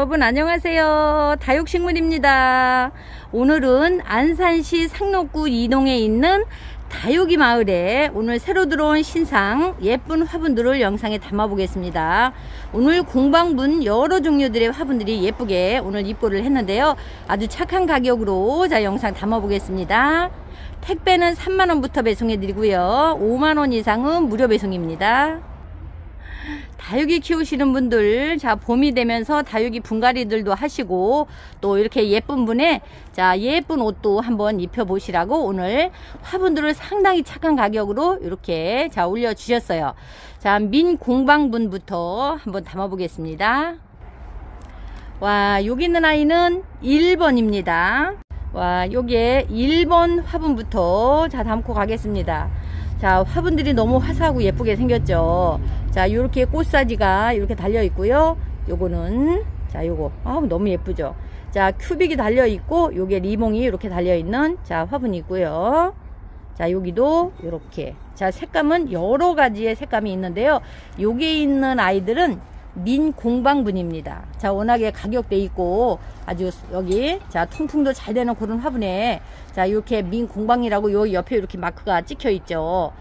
여러분 안녕하세요. 다육식물입니다. 오늘은 안산시 상록구 이동에 있는 다육이 마을에 오늘 새로 들어온 신상 예쁜 화분들을 영상에 담아 보겠습니다. 오늘 공방분 여러 종류들의 화분들이 예쁘게 오늘 입고를 했는데요. 아주 착한 가격으로 자 영상 담아 보겠습니다. 택배는 3만원부터 배송해 드리고요. 5만원 이상은 무료 배송입니다. 다육이 키우시는 분들 자 봄이 되면서 다육이 분갈이들도 하시고 또 이렇게 예쁜 분의 자 예쁜 옷도 한번 입혀 보시라고 오늘 화분들을 상당히 착한 가격으로 이렇게 자 올려 주셨어요. 자 민공방분부터 한번 담아 보겠습니다. 와 여기 있는 아이는 1번입니다. 와 요게 1번 화분부터 자 담고 가겠습니다 자 화분들이 너무 화사하고 예쁘게 생겼죠? 자 이렇게 꽃사지가 이렇게 달려 있고요. 요거는 자 요거. 아 너무 예쁘죠? 자 큐빅이 달려 있고 요게 리봉이 이렇게 달려 있는 자 화분이 있고요. 자 여기도 이렇게. 자 색감은 여러 가지의 색감이 있는데요. 요게 있는 아이들은 민 공방분입니다. 자 워낙에 가격대 있고 아주 여기 자 통풍도 잘 되는 그런 화분에 자 이렇게 민 공방이라고 요 옆에 이렇게 마크가 찍혀 있죠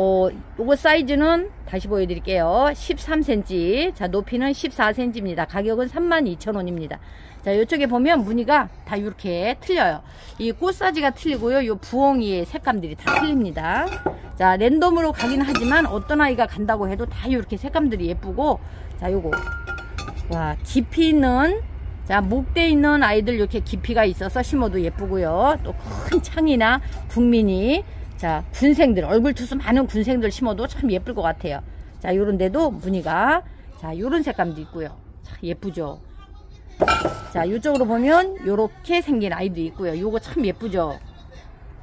어, 요거 사이즈는 다시 보여드릴게요. 13cm. 자, 높이는 14cm입니다. 가격은 32,000원 입니다. 자, 이쪽에 보면 무늬가 다 이렇게 틀려요. 이 꽃사지가 틀리고요. 요 부엉이의 색감들이 다 틀립니다. 자, 랜덤으로 가긴 하지만 어떤 아이가 간다고 해도 다 이렇게 색감들이 예쁘고, 자, 요거. 와, 깊이 있는 자, 목대 있는 아이들 이렇게 깊이가 있어서 심어도 예쁘고요. 또 큰 창이나 국민이 자 군생들 얼굴 투수 많은 군생들 심어도 참 예쁠 것 같아요. 자 요런 데도 무늬가 자 요런 색감도 있고요. 자 예쁘죠? 자 이쪽으로 보면 요렇게 생긴 아이도 있고요. 요거 참 예쁘죠?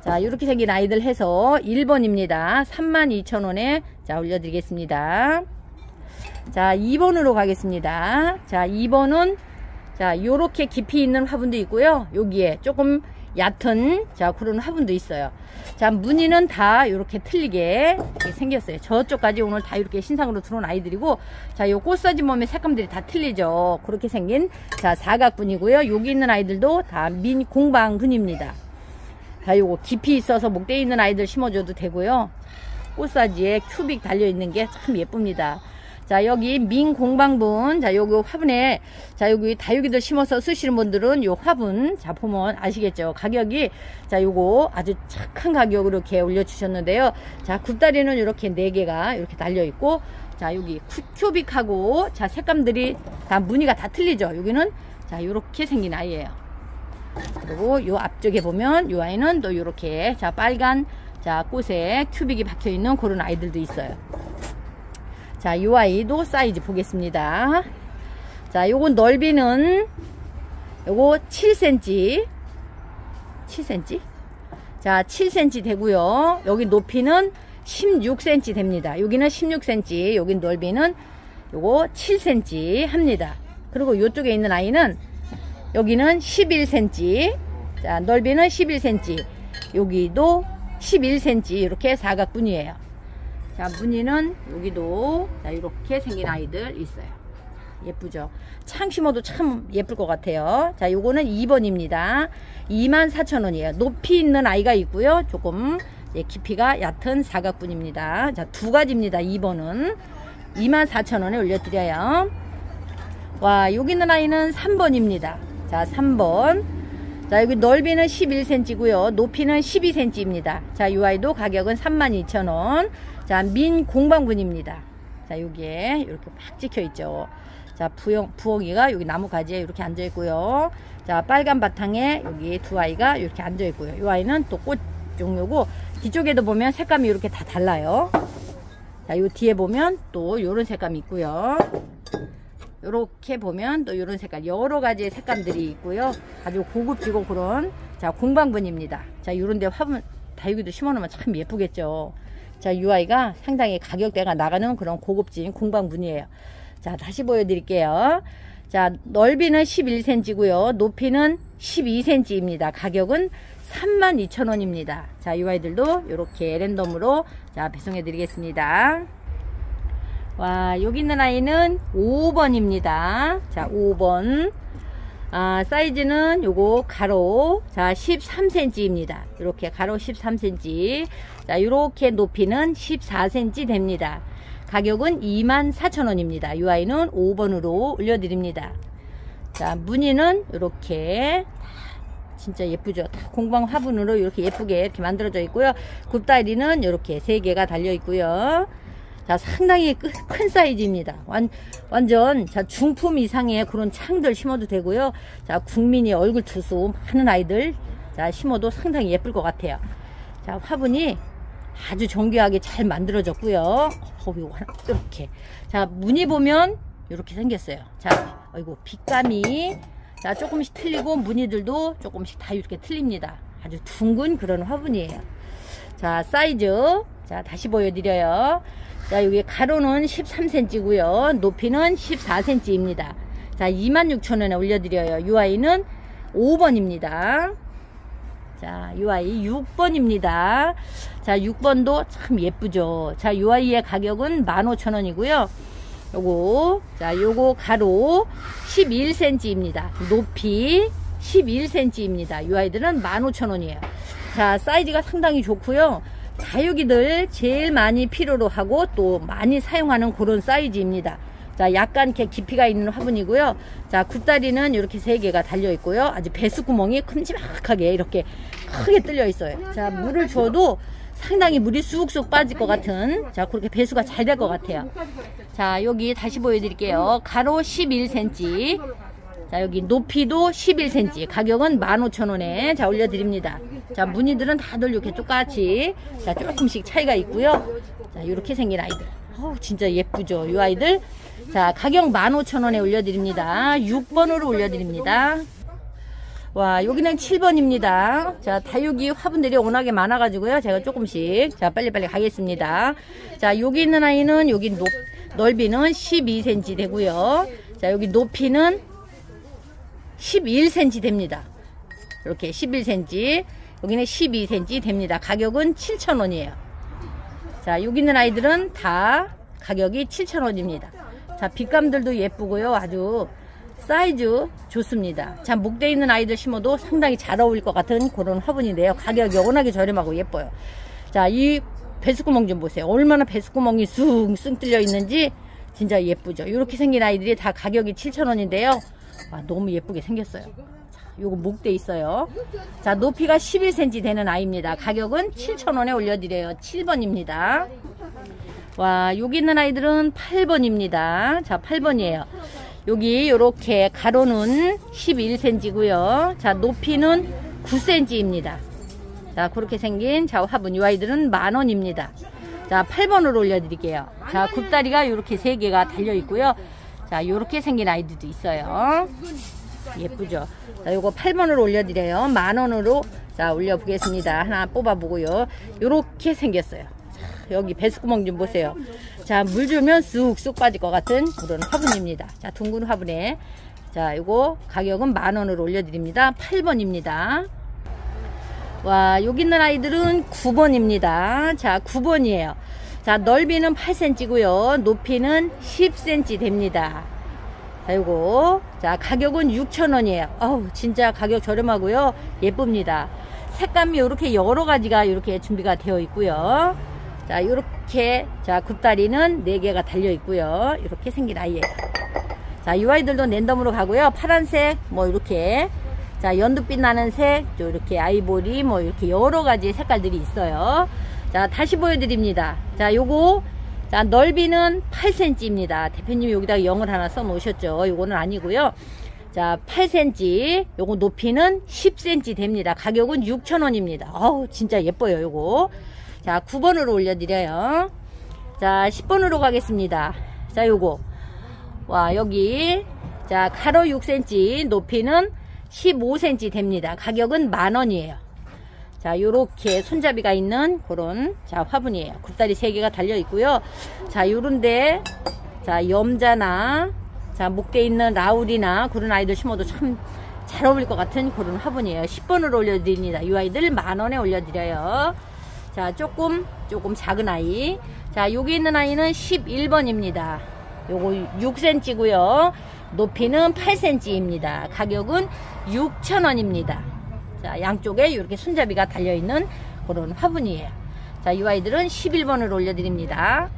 자 이렇게 생긴 아이들 해서 1번입니다. 32,000원에 자 올려드리겠습니다. 자 2번으로 가겠습니다. 자 2번은 자 요렇게 깊이 있는 화분도 있고요. 여기에 조금 얕은 자 그런 화분도 있어요. 자 무늬는 다 이렇게 틀리게 생겼어요. 저쪽까지 오늘 다 이렇게 신상으로 들어온 아이들이고 자요 꽃사지 몸의 색감들이 다 틀리죠. 그렇게 생긴 자 사각분이고요. 여기 있는 아이들도 다 민 공방분입니다. 자 요거 깊이 있어서 목대에 있는 아이들 심어줘도 되고요. 꽃사지에 큐빅 달려 있는 게 참 예쁩니다 자 여기 민공방분. 자 여기 화분에 자 여기 다육이들 심어서 쓰시는 분들은 요 화분 자 보면 아시겠죠? 가격이 자 요거 아주 착한 가격으로 이렇게 올려주셨는데요. 자 굽다리는 이렇게 4개가 이렇게 달려 있고 자 여기 큐빅하고 자 색감들이 다 무늬가 다 틀리죠? 여기는 자 요렇게 생긴 아이예요. 그리고 요 앞쪽에 보면 요 아이는 또 요렇게 자 빨간 자 꽃에 큐빅이 박혀 있는 그런 아이들도 있어요 자, 이 아이도 사이즈 보겠습니다. 자, 요건 넓이는 요거 7cm. 7cm. 자, 7cm 되고요. 여기 높이는 16cm 됩니다. 여기는 16cm, 여기 넓이는 요거 7cm 합니다. 그리고 요쪽에 있는 아이는 여기는 11cm. 자, 넓이는 11cm. 여기도 11cm 이렇게 사각분이에요. 자 무늬는 여기도 자 이렇게 생긴 아이들 있어요. 예쁘죠? 창 심어도 참 예쁠 것 같아요. 자 요거는 2번입니다. 24,000원이에요. 높이 있는 아이가 있고요. 조금 예, 깊이가 얕은 사각분입니다. 자 두 가지입니다. 2번은. 24,000원에 올려드려요. 와 여기 있는 아이는 3번입니다. 자 3번. 자 여기 넓이는 11cm고요. 높이는 12cm입니다. 자이 아이도 가격은 32,000원 자, 민 공방분입니다. 자, 여기에 이렇게 팍 찍혀 있죠. 자, 부엉, 부엉이가 여기 나무 가지에 이렇게 앉아 있고요. 자, 빨간 바탕에 여기 두 아이가 이렇게 앉아 있고요. 이 아이는 또 꽃 종류고 뒤쪽에도 보면 색감이 이렇게 다 달라요. 자, 요 뒤에 보면 또 요런 색감이 있고요. 이렇게 보면 또 이런 색깔 여러 가지의 색감들이 있고요 아주 고급지고 그런 자 공방분입니다 자 이런데 화분 다육이도 심어놓으면 참 예쁘겠죠 자, UI가 상당히 가격대가 나가는 그런 고급진 공방분이에요. 자, 다시 보여드릴게요. 자, 넓이는 11cm고요. 높이는 12cm입니다. 가격은 32,000원입니다. 자, 이 아이들도 이렇게 랜덤으로 자, 배송해 드리겠습니다. 와, 여기 있는 아이는 5번입니다. 자, 5번. 아, 사이즈는 요거 가로 자 13cm입니다. 이렇게 가로 13cm. 자, 이렇게 높이는 14cm 됩니다. 가격은 24,000원입니다. 이 아이는 5번으로 올려드립니다. 자, 무늬는 이렇게 진짜 예쁘죠. 다 공방 화분으로 이렇게 예쁘게 이렇게 만들어져 있고요. 굽다리는 이렇게 세 개가 달려 있고요. 자, 상당히 큰 사이즈입니다. 완, 완전, 자, 중품 이상의 그런 창들 심어도 되고요. 자, 국민이 얼굴 투수 많은 아이들, 자, 심어도 상당히 예쁠 것 같아요. 자, 화분이 아주 정교하게 잘 만들어졌고요. 어, 이렇게. 자, 무늬 보면 이렇게 생겼어요. 자, 아이고, 빛감이, 자, 조금씩 틀리고 무늬들도 조금씩 다 이렇게 틀립니다. 아주 둥근 그런 화분이에요. 자, 사이즈. 자, 다시 보여드려요. 자, 여기 가로는 13cm고요. 높이는 14cm입니다. 자, 26,000원에 올려드려요. UI는 5번입니다. 자, UI 6번입니다. 자, 6번도 참 예쁘죠. 자, UI의 가격은 15,000원이고요. 요거, 자, 요거 가로 11cm입니다. 높이 11cm입니다. UI들은 15,000원이에요. 자, 사이즈가 상당히 좋고요. 다육이들 제일 많이 필요로 하고 또 많이 사용하는 그런 사이즈입니다. 자, 약간 이렇게 깊이가 있는 화분이고요. 자, 굽다리는 이렇게 세 개가 달려 있고요. 아주 배수구멍이 큼지막하게 이렇게 크게 뚫려 있어요. 자, 물을 줘도 상당히 물이 쑥쑥 빠질 것 같은 자, 그렇게 배수가 잘 될 것 같아요. 자, 여기 다시 보여드릴게요. 가로 11cm. 자, 여기 높이도 11cm. 가격은 15,000원에 자, 올려드립니다. 자, 무늬들은 다들 이렇게 똑같이 자, 조금씩 차이가 있고요. 자, 이렇게 생긴 아이들. 어우, 진짜 예쁘죠? 이 아이들. 자, 가격 15,000원에 올려드립니다. 6번으로 올려드립니다. 와, 여기는 7번입니다. 자, 다육이 화분들이 워낙에 많아가지고요. 제가 조금씩, 자, 빨리빨리 가겠습니다. 자, 여기 있는 아이는 여기 높, 넓이는 12cm 되고요. 자, 여기 높이는 11cm 됩니다. 이렇게 11cm. 여기는 12cm 됩니다. 가격은 7,000원이에요. 자, 여기 있는 아이들은 다 가격이 7,000원입니다. 자, 빛감들도 예쁘고요. 아주 사이즈 좋습니다. 자, 목대 있는 아이들 심어도 상당히 잘 어울릴 것 같은 그런 화분인데요. 가격이 워낙에 저렴하고 예뻐요. 자, 이 배수구멍 좀 보세요. 얼마나 배수구멍이 쑥쑥 뚫려 있는지 진짜 예쁘죠. 이렇게 생긴 아이들이 다 가격이 7,000원인데요. 아, 너무 예쁘게 생겼어요. 자, 요거 목대 있어요. 자, 높이가 11cm 되는 아이입니다. 가격은 7,000원에 올려드려요. 7번입니다. 와, 여기 있는 아이들은 8번입니다. 자, 8번이에요. 여기 이렇게 가로는 11cm고요. 자, 높이는 9cm입니다. 자, 그렇게 생긴 자, 화분 이 아이들은 만원입니다. 자, 8번으로 올려드릴게요. 자, 굽다리가 이렇게 3개가 달려있고요. 자, 이렇게 생긴 아이들도 있어요. 예쁘죠? 자, 요거 8번으로 올려드려요. 만원으로 자, 올려보겠습니다. 하나 뽑아보고요. 이렇게 생겼어요. 자, 여기 배수구멍 좀 보세요. 자, 물 주면 쑥쑥 빠질 것 같은 그런 화분입니다. 자, 둥근 화분에. 자, 이거 가격은 만원으로 올려드립니다. 8번입니다. 와, 여기 있는 아이들은 9번입니다. 자, 9번이에요. 자, 넓이는 8cm고요. 높이는 10cm 됩니다. 자, 요거. 자, 가격은 6,000원이에요. 어우, 진짜 가격 저렴하고요. 예쁩니다. 색감이 이렇게 여러 가지가 이렇게 준비가 되어 있고요. 자, 이렇게 자, 굽다리는 4개가 달려 있고요. 이렇게 생긴 아이예요. 자, 이 아이들도 랜덤으로 가고요. 파란색 뭐 이렇게 자, 연두빛 나는 색, 이렇게 아이보리 뭐 이렇게 여러 가지 색깔들이 있어요. 자 다시 보여드립니다. 자 요거 자 넓이는 8cm입니다. 대표님이 여기다가 0을 하나 써 놓으셨죠? 요거는 아니고요. 자 8cm 요거 높이는 10cm 됩니다. 가격은 6,000원입니다. 어우 진짜 예뻐요 요거. 자 9번으로 올려드려요. 자 10번으로 가겠습니다. 자 요거. 와 여기. 자 가로 6cm 높이는 15cm 됩니다. 가격은 만원이에요 자, 요렇게 손잡이가 있는 그런 자, 화분이에요. 굽다리 3개가 달려 있고요. 자, 요런데 자, 염자나 자, 목대 있는 라울이나 그런 아이들 심어도 참 잘 어울릴 것 같은 그런 화분이에요. 10번으로 올려드립니다. 이 아이들 만원에 올려드려요. 자, 조금, 조금 작은 아이. 자, 여기 있는 아이는 11번입니다. 요거 6cm고요. 높이는 8cm입니다. 가격은 6,000원입니다. 자, 양쪽에 이렇게 손잡이가 달려있는 그런 화분이에요. 자, 이 아이들은 11번을 올려드립니다.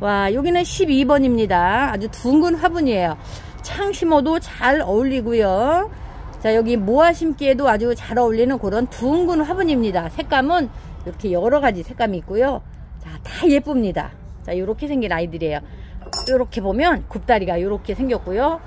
와, 여기는 12번입니다. 아주 둥근 화분이에요. 창 심어도 잘 어울리고요. 자, 여기 모아 심기에도 아주 잘 어울리는 그런 둥근 화분입니다. 색감은 이렇게 여러 가지 색감이 있고요. 자, 다 예쁩니다. 자, 이렇게 생긴 아이들이에요. 이렇게 보면 굽다리가 이렇게 생겼고요.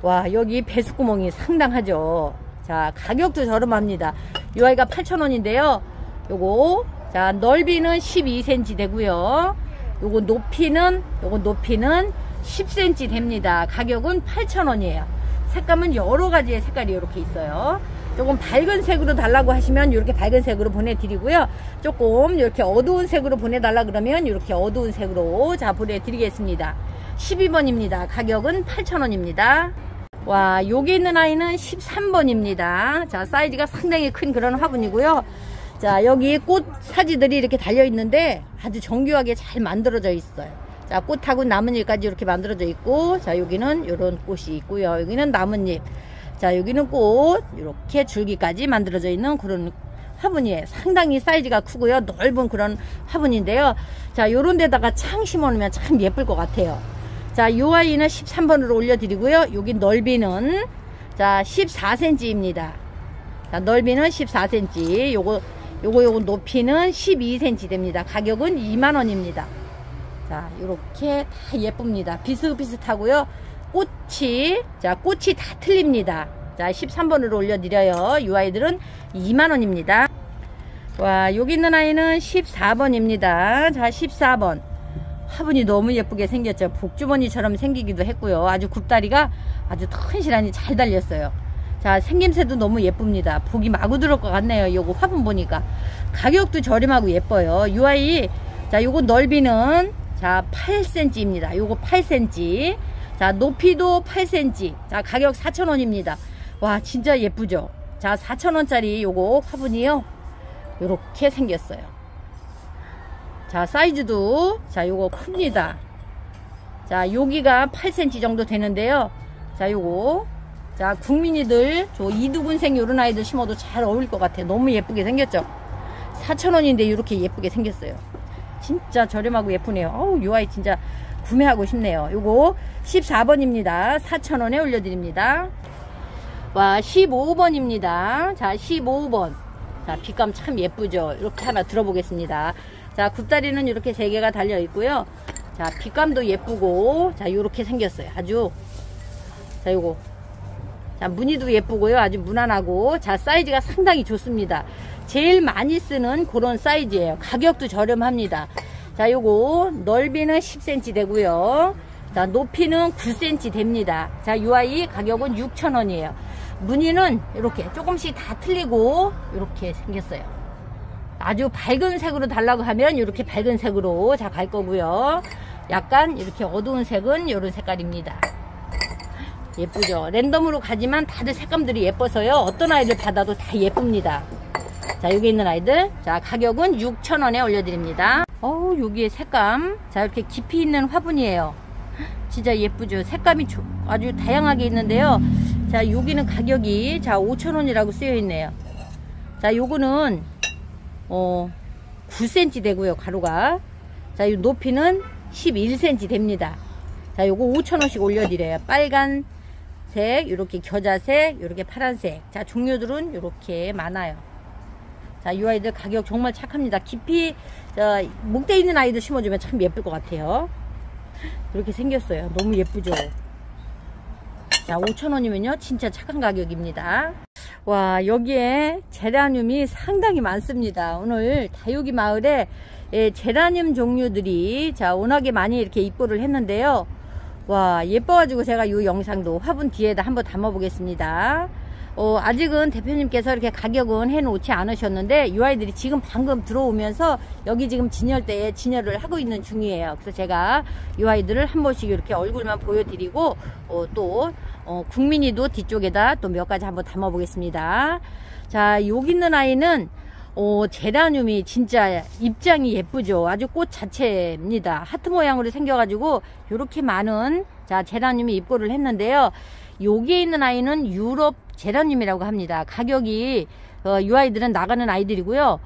와, 여기 배수구멍이 상당하죠. 자, 가격도 저렴합니다. 이 아이가 8,000원인데요. 요거, 자, 넓이는 12cm 되고요. 요거 높이는, 요거 높이는 10cm 됩니다. 가격은 8,000원이에요. 색감은 여러 가지의 색깔이 이렇게 있어요. 조금 밝은 색으로 달라고 하시면 이렇게 밝은 색으로 보내드리고요. 조금 이렇게 어두운 색으로 보내달라 그러면 이렇게 어두운 색으로 자 보내드리겠습니다. 12번입니다. 가격은 8,000원입니다. 와 여기 있는 아이는 13번입니다. 자 사이즈가 상당히 큰 그런 화분이고요. 자 여기 꽃 사지들이 이렇게 달려 있는데 아주 정교하게 잘 만들어져 있어요. 자 꽃하고 나뭇잎까지 이렇게 만들어져 있고 자 여기는 이런 꽃이 있고요. 여기는 나뭇잎. 자 여기는 꽃 이렇게 줄기까지 만들어져 있는 그런 화분이에요. 상당히 사이즈가 크고요. 넓은 그런 화분인데요. 자 요런 데다가 창 심어 놓으면 참 예쁠 것 같아요. 자, 요 아이는 13번으로 올려드리고요. 여기 넓이는 자 14cm입니다. 자, 넓이는 14cm. 요거 요거 요거 높이는 12cm 됩니다. 가격은 2만 원입니다. 자, 요렇게 다 예쁩니다. 비슷비슷하고요. 꽃이 자 꽃이 다 틀립니다. 자 13번으로 올려드려요. 이 아이들은 2만 원입니다. 와 여기 있는 아이는 14번입니다. 자 14번 화분이 너무 예쁘게 생겼죠. 복주머니처럼 생기기도 했고요. 아주 굽다리가 아주 튼실하니 잘 달렸어요. 자 생김새도 너무 예쁩니다. 복이 마구 들을 것 같네요. 요거 화분 보니까 가격도 저렴하고 예뻐요. 이 아이 자 요거 넓이는 자 8cm입니다. 요거 8cm 자 높이도 8cm 자 가격 4,000원입니다. 와 진짜 예쁘죠. 자 4,000원짜리 요거 화분이요. 요렇게 생겼어요. 자 사이즈도 자 요거 큽니다. 자 여기가 8cm 정도 되는데요. 자 요거. 자 국민이들 저 이두근생 요런 아이들 심어도 잘 어울릴 것 같아요. 너무 예쁘게 생겼죠? 4천원인데 이렇게 예쁘게 생겼어요. 진짜 저렴하고 예쁘네요. 어우 요 아이 진짜 구매하고 싶네요. 요거 14번입니다. 4천원에 올려드립니다. 와 15번입니다. 자 15번. 자 빛감 참 예쁘죠? 이렇게 하나 들어보겠습니다 자 굽다리는 이렇게 세 개가 달려 있고요. 자 빛감도 예쁘고 자 요렇게 생겼어요. 아주 자 요거. 자 무늬도 예쁘고요. 아주 무난하고 자 사이즈가 상당히 좋습니다. 제일 많이 쓰는 그런 사이즈예요. 가격도 저렴합니다. 자 요거 넓이는 10cm 되고요. 자 높이는 9cm 됩니다. 자 요 아이 가격은 6,000원이에요. 무늬는 이렇게 조금씩 다 틀리고 이렇게 생겼어요 아주 밝은 색으로 달라고 하면 이렇게 밝은 색으로 자 갈 거고요. 약간 이렇게 어두운 색은 이런 색깔입니다. 예쁘죠? 랜덤으로 가지만 다들 색감들이 예뻐서요. 어떤 아이들 받아도 다 예쁩니다. 자 여기 있는 아이들. 자 가격은 6,000원에 올려드립니다. 어우 여기에 색감. 자 이렇게 깊이 있는 화분이에요. 진짜 예쁘죠? 색감이 아주 다양하게 있는데요. 자 여기는 가격이 자 5,000원이라고 쓰여 있네요. 자 요거는 어 9cm 되고요 가루가. 자 이 높이는 11cm 됩니다. 자 요거 5천원씩 올려드려요. 빨간색 이렇게 겨자색 이렇게 파란색. 자 종류들은 이렇게 많아요. 자이 아이들 가격 정말 착합니다. 깊이 자, 목대 있는 아이들 심어주면 참 예쁠 것 같아요. 이렇게 생겼어요. 너무 예쁘죠? 자 5천원이면요. 진짜 착한 가격입니다 와 여기에 제라늄이 상당히 많습니다. 오늘 다육이 마을에 예, 제라늄 종류들이 자 워낙에 많이 이렇게 입고를 했는데요. 와 예뻐가지고 제가 이 영상도 화분 뒤에다 한번 담아 보겠습니다 어, 아직은 대표님께서 이렇게 가격은 해놓지 않으셨는데 이 아이들이 지금 방금 들어오면서 여기 지금 진열대에 진열을 하고 있는 중이에요. 그래서 제가 이 아이들을 한 번씩 이렇게 얼굴만 보여드리고 어, 또 어, 국민이도 뒤쪽에다 또 몇 가지 한번 담아 보겠습니다. 자 여기 있는 아이는 어, 제라늄이 진짜 입장이 예쁘죠. 아주 꽃 자체입니다. 하트 모양으로 생겨가지고 이렇게 많은 자 제라늄이 입고를 했는데요. 여기에 있는 아이는 유럽 제라늄이라고 합니다. 가격이 어, 이 아이들은 나가는 아이들이고요.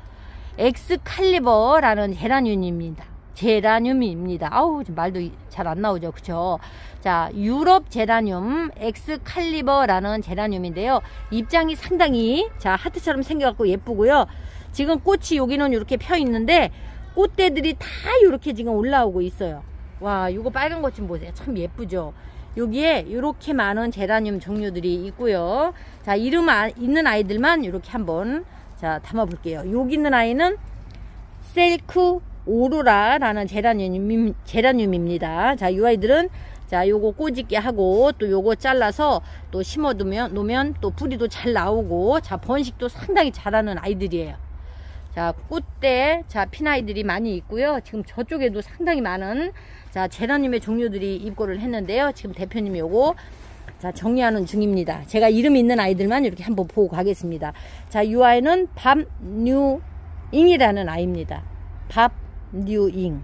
엑스칼리버라는 제라늄입니다. 제라늄입니다. 아우 말도 잘 안 나오죠. 그쵸? 자 유럽 제라늄 엑스칼리버라는 제라늄인데요. 입장이 상당히 자 하트처럼 생겨갖고 예쁘고요. 지금 꽃이 여기는 이렇게 펴 있는데 꽃대들이 다 이렇게 지금 올라오고 있어요. 와 이거 빨간 것 좀 보세요. 참 예쁘죠. 여기에 이렇게 많은 제라늄 종류들이 있고요. 자 이름 아, 있는 아이들만 이렇게 한번 자 담아 볼게요. 여기 있는 아이는 셀크 오로라라는 제라늄, 제라늄입니다. 자, 이 아이들은 자, 요거 꼬집게 하고 또 요거 잘라서 또 심어 두면 놓으면 또 뿌리도 잘 나오고 자, 번식도 상당히 잘하는 아이들이에요. 자, 꽃대, 자, 피나이들이 많이 있고요. 지금 저쪽에도 상당히 많은, 자, 제라늄의 종류들이 입고를 했는데요. 지금 대표님이 요거, 자, 정리하는 중입니다. 제가 이름 있는 아이들만 이렇게 한번 보고 가겠습니다. 자, 이 아이는 밥뉴잉이라는 아이입니다. 밥뉴잉.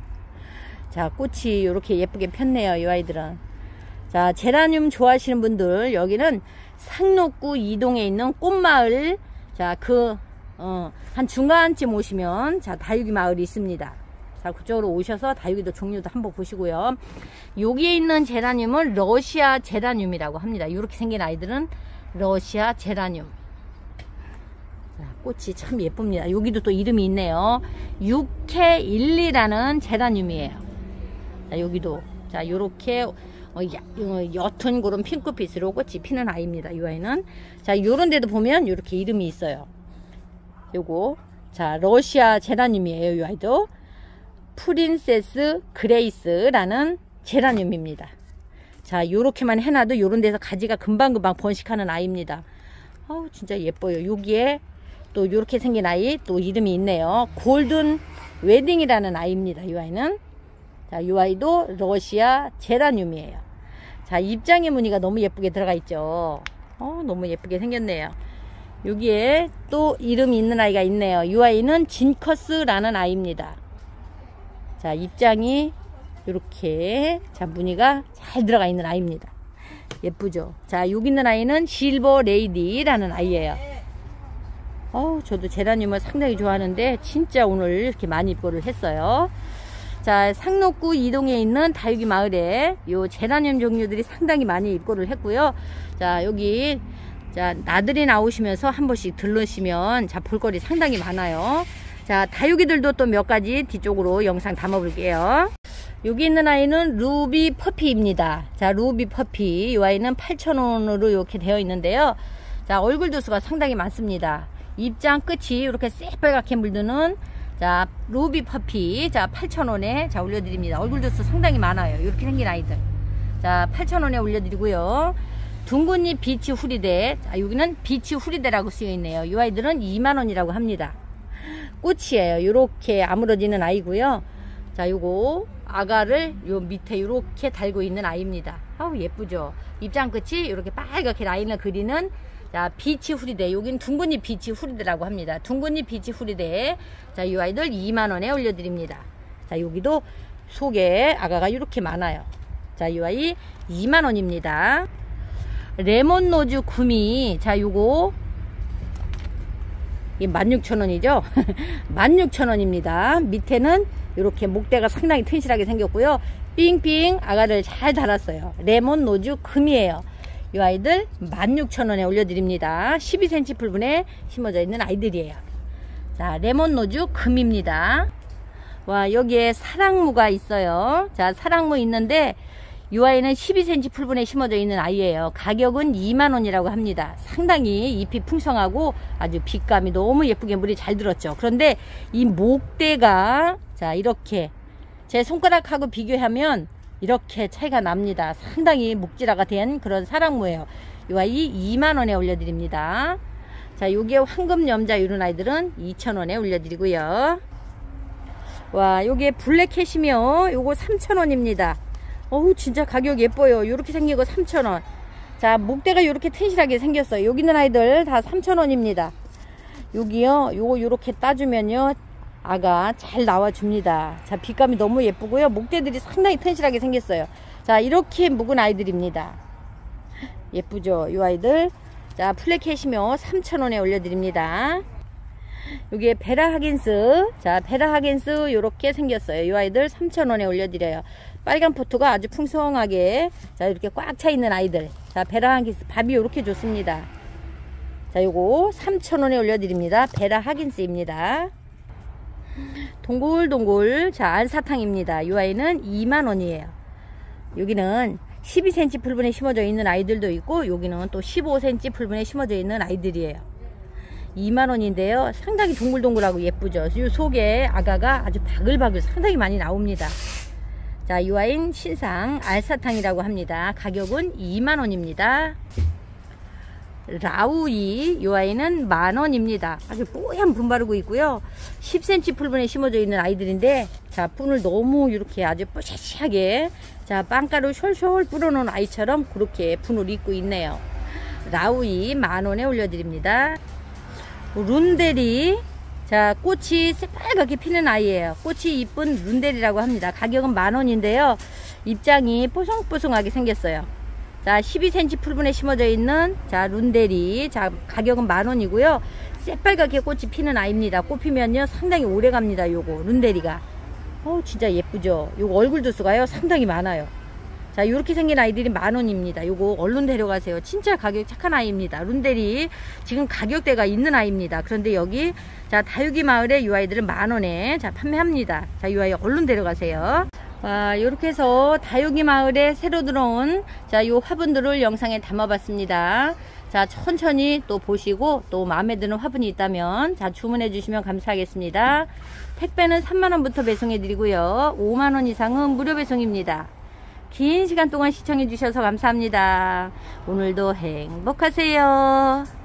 자, 꽃이 이렇게 예쁘게 폈네요. 이 아이들은. 자, 제라늄 좋아하시는 분들, 여기는 상록구 이동에 있는 꽃마을, 자, 그, 어, 한 중간쯤 오시면 자 다육이 마을이 있습니다. 자 그쪽으로 오셔서 다육이도 종류도 한번 보시고요. 여기에 있는 제라늄은 러시아 제라늄이라고 합니다. 이렇게 생긴 아이들은 러시아 제라늄. 자, 꽃이 참 예쁩니다. 여기도 또 이름이 있네요. 6K12라는 제라늄이에요. 자, 여기도 자 요렇게 어, 어, 옅은 그런 핑크빛으로 꽃이 피는 아이입니다. 이 아이는 자 요런 데도 보면 이렇게 이름이 있어요. 요거 자 러시아 제라늄이에요 이 아이도 프린세스 그레이스라는 제라늄입니다. 자 요렇게만 해놔도 요런 데서 가지가 금방금방 번식하는 아이입니다. 어우 진짜 예뻐요. 여기에 또 요렇게 생긴 아이 또 이름이 있네요. 골든 웨딩이라는 아이입니다 이 아이는. 자 이 아이도 러시아 제라늄이에요. 자 입장의 무늬가 너무 예쁘게 들어가 있죠. 어 너무 예쁘게 생겼네요. 여기에 또 이름이 있는 아이가 있네요. 이 아이는 진커스라는 아이입니다. 자, 입장이 이렇게 자 무늬가 잘 들어가 있는 아이입니다. 예쁘죠? 자, 여기 있는 아이는 실버 레이디라는 아이예요. 어우, 저도 제라늄을 상당히 좋아하는데 진짜 오늘 이렇게 많이 입고를 했어요. 자, 상록구 이동에 있는 다육이 마을에 요 제라늄 종류들이 상당히 많이 입고를 했고요. 자, 여기 자, 나들이 나오시면서 한 번씩 들르시면 자, 볼거리 상당히 많아요. 자, 다육이들도 또 몇 가지 뒤쪽으로 영상 담아 볼게요. 여기 있는 아이는 루비 퍼피입니다. 자, 루비 퍼피. 이 아이는 8,000원으로 이렇게 되어 있는데요. 자, 얼굴 두수가 상당히 많습니다. 입장 끝이 이렇게 새빨갛게 물드는 자, 루비 퍼피. 자, 8,000원에 자, 올려드립니다. 얼굴 두수 상당히 많아요. 이렇게 생긴 아이들. 자, 8,000원에 올려드리고요. 둥근잎 비치 후리대 자, 여기는 비치 후리대라고 쓰여 있네요 이 아이들은 2만원이라고 합니다 꽃이에요. 요렇게 아물어지는 아이고요. 자 요거 아가를 요 밑에 요렇게 달고 있는 아이입니다. 아우 예쁘죠? 입장 끝이 이렇게 빨갛게 라인을 그리는 자 비치 후리대. 여긴 둥근잎 비치 후리대라고 합니다. 둥근잎 비치 후리대. 자 이 아이들 2만원에 올려드립니다. 자 여기도 속에 아가가 이렇게 많아요. 자 이 아이 2만원입니다. 레몬 로즈 금이. 자 요거 이 16,000원이죠? 16,000원입니다. 밑에는 이렇게 목대가 상당히 튼실하게 생겼고요. 삥삥 아가를 잘 달았어요. 레몬 로즈 금이에요. 이 아이들 16,000원에 올려드립니다. 12cm 풀분에 심어져 있는 아이들이에요. 자 레몬 노즈 금입니다. 와 여기에 사랑무가 있어요. 자 사랑무 있는데 이 아이는 12cm 풀분에 심어져 있는 아이예요. 가격은 2만원이라고 합니다. 상당히 잎이 풍성하고 아주 빛감이 너무 예쁘게 물이 잘 들었죠. 그런데 이 목대가 자 이렇게 제 손가락하고 비교하면 이렇게 차이가 납니다. 상당히 목질화가 된 그런 사랑무예요. 이 아이 2만원에 올려드립니다. 자 요게 황금 염자 이런 아이들은 2천원에 올려드리고요. 와 요게 블랙 캐시미어 요거 3천원입니다. 어우 진짜 가격 예뻐요. 이렇게 거 3,000원. 자 목대가 이렇게 튼실하게 생겼어요. 여기 있는 아이들 다 3,000원입니다. 여기요 요거 요렇게 따주면요 아가 잘 나와줍니다. 자 빛감이 너무 예쁘고요. 목대들이 상당히 튼실하게 생겼어요. 자 이렇게 묵은 아이들입니다. 예쁘죠? 이 아이들. 자 플래캐시며 3,000원에 올려드립니다. 여기에 베라 하긴스. 자 베라 하긴스 요렇게 생겼어요. 이 아이들 3,000원에 올려드려요 빨간 포토가 아주 풍성하게 자 이렇게 꽉 차 있는 아이들. 자 베라 하긴스 밥이 요렇게 좋습니다. 자 요거 3,000원에 올려드립니다. 베라 하긴스입니다. 동글동글 자 알사탕입니다. 이 아이는 2만원이에요. 여기는 12cm 풀분에 심어져 있는 아이들도 있고 여기는 또 15cm 풀분에 심어져 있는 아이들이에요. 2만원인데요. 상당히 동글동글하고 예쁘죠? 이 속에 아가가 아주 바글바글 상당히 많이 나옵니다 자, 이 와인 신상 알사탕이라고 합니다. 가격은 2만원입니다. 라우이 이 아이는 만원입니다 아주 뽀얀 분 바르고 있고요 10cm 풀분에 심어져 있는 아이들인데 자 분을 너무 이렇게 아주 뽀샤시하게 자 빵가루 숄숄 뿌려놓은 아이처럼 그렇게 분을 입고 있네요 라우이 만원에 올려드립니다 룬데리 자 꽃이 새빨갛게 피는 아이예요. 꽃이 이쁜 룬데리라고 합니다. 가격은 만원인데요. 입장이 뽀송뽀송하게 생겼어요. 자 12cm 풀분에 심어져 있는 자 룬데리. 자 가격은 만원이고요. 새빨갛게 꽃이 피는 아이입니다. 꽃 피면요 상당히 오래 갑니다 요거 룬데리가. 어 진짜 예쁘죠? 요거 얼굴 도수가요 상당히 많아요 자 이렇게 생긴 아이들이 만원입니다 요거 얼른 데려가세요 진짜 가격 착한 아이입니다 룬데리 지금 가격대가 있는 아이입니다 그런데 여기 자 다육이 마을에 이 아이들은 만원에 자 판매합니다 자이 아이 얼른 데려가세요 아, 이렇게 해서 다육이 마을에 새로 들어온 자, 요 화분들을 영상에 담아봤습니다. 자, 천천히 또 보시고 또 마음에 드는 화분이 있다면 자, 주문해 주시면 감사하겠습니다. 택배는 3만원부터 배송해 드리고요. 5만원 이상은 무료 배송입니다. 긴 시간 동안 시청해 주셔서 감사합니다. 오늘도 행복하세요.